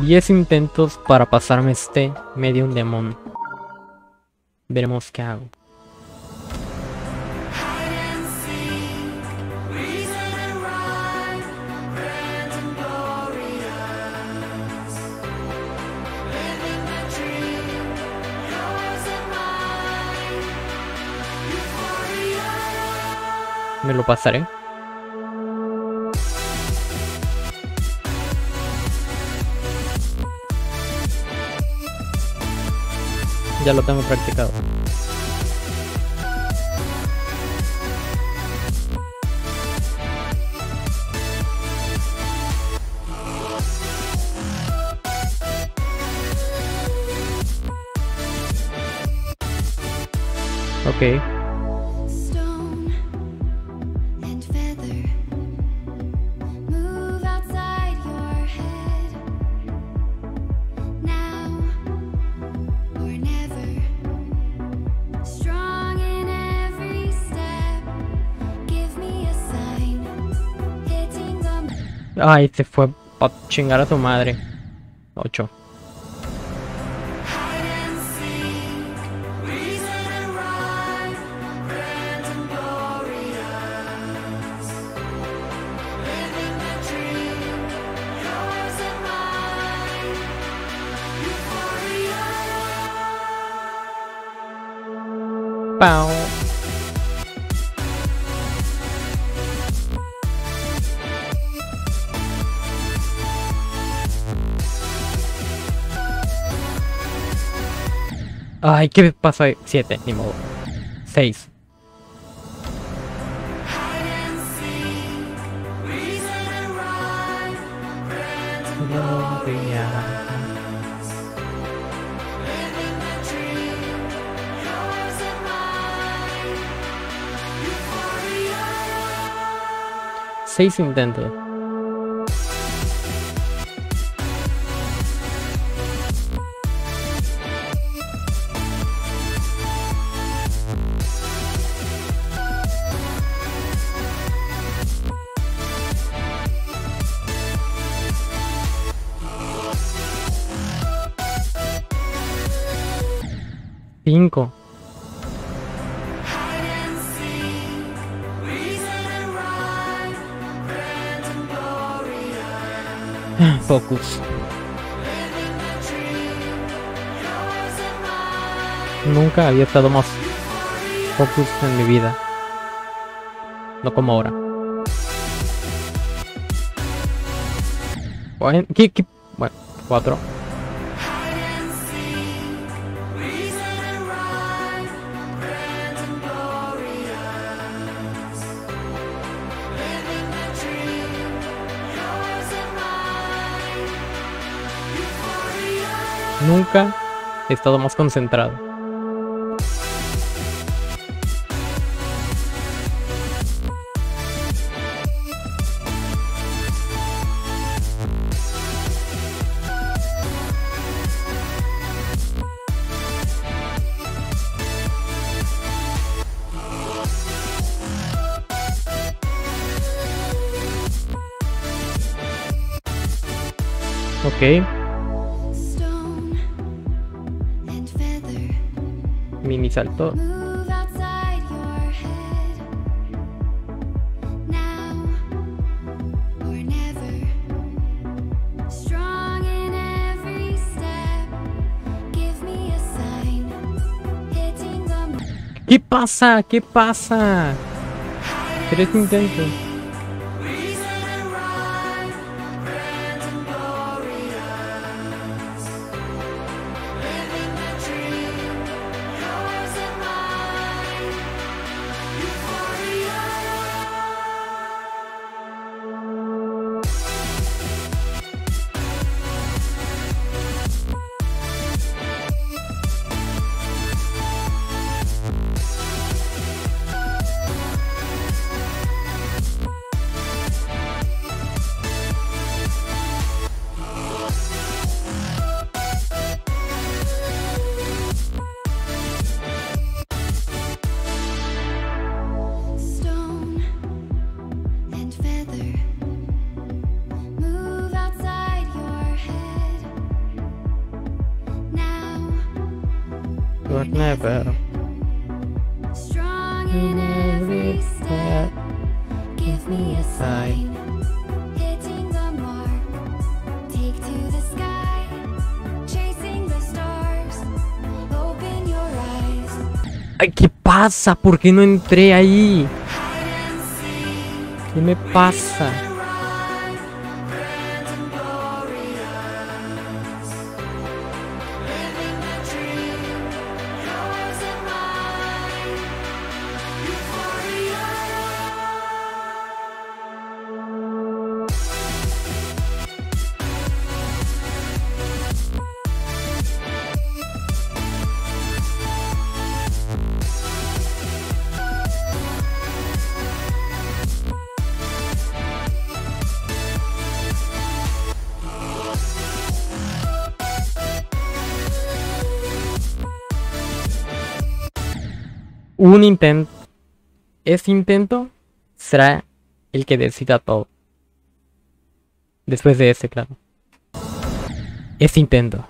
10 intentos para pasarme este Medium Demon. Veremos qué hago. Me lo pasaré. Ya lo tengo practicado. Ok. Ay, se fue pa chingar a su madre. 8. Pau. Ay, ¿qué pasó? 7, ni modo. 6. Seis intentos. Cinco. Focus. Nunca había estado más focus en mi vida. No como ahora. Bueno, ¿qué, qué? Bueno, cuatro. Nunca he estado más concentrado. Ok, mini salto. Que passa, que passa! Três intentos. Never. Strong in every step. Give me a sign. Hitting the mark. Take to the sky. Chasing the stars. Open your eyes. Ay, ¿qué pasa? ¿Por qué no entré ahí? Hide and seek. ¿Qué me pasa? Un intento. Ese intento será el que decida todo. Después de ese, claro. Ese intento.